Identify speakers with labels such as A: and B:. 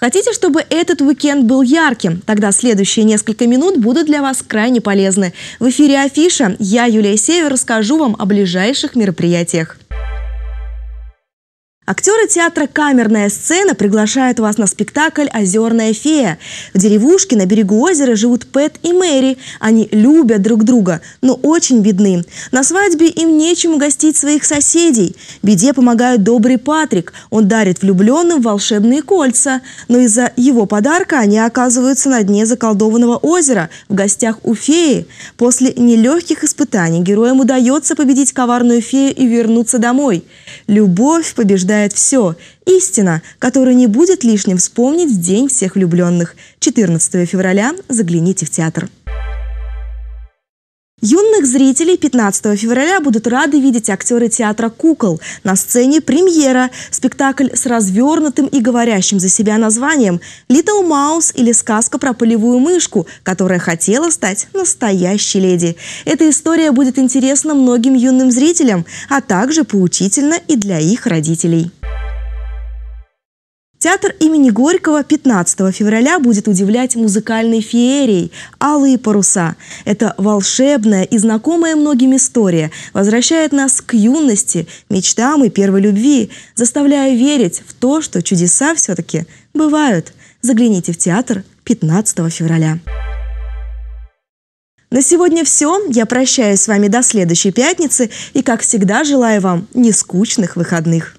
A: Хотите, чтобы этот уикенд был ярким? Тогда следующие несколько минут будут для вас крайне полезны. В эфире Афиша. Я, Юлия Север, расскажу вам о ближайших мероприятиях. Актеры театра «Камерная сцена» приглашают вас на спектакль «Озерная фея». В деревушке на берегу озера живут Пэт и Мэри. Они любят друг друга, но очень бедны. На свадьбе им нечем угостить своих соседей. Беде помогает добрый Патрик. Он дарит влюбленным волшебные кольца. Но из-за его подарка они оказываются на дне заколдованного озера, в гостях у феи. После нелегких испытаний героям удается победить коварную фею и вернуться домой. Любовь побеждает все. Истина, которую не будет лишним вспомнить День всех влюбленных. 14 февраля загляните в театр. Юных зрителей 15 февраля будут рады видеть актеры театра «Кукол». На сцене премьера. Спектакль с развернутым и говорящим за себя названием «Литл Маус» или сказка про полевую мышку, которая хотела стать настоящей леди. Эта история будет интересна многим юным зрителям, а также поучительна и для их родителей. Театр имени Горького 15 февраля будет удивлять музыкальной феерией «Алые паруса». Это волшебная и знакомая многим история возвращает нас к юности, мечтам и первой любви, заставляя верить в то, что чудеса все-таки бывают. Загляните в театр 15 февраля. На сегодня все. Я прощаюсь с вами до следующей пятницы и, как всегда, желаю вам нескучных выходных.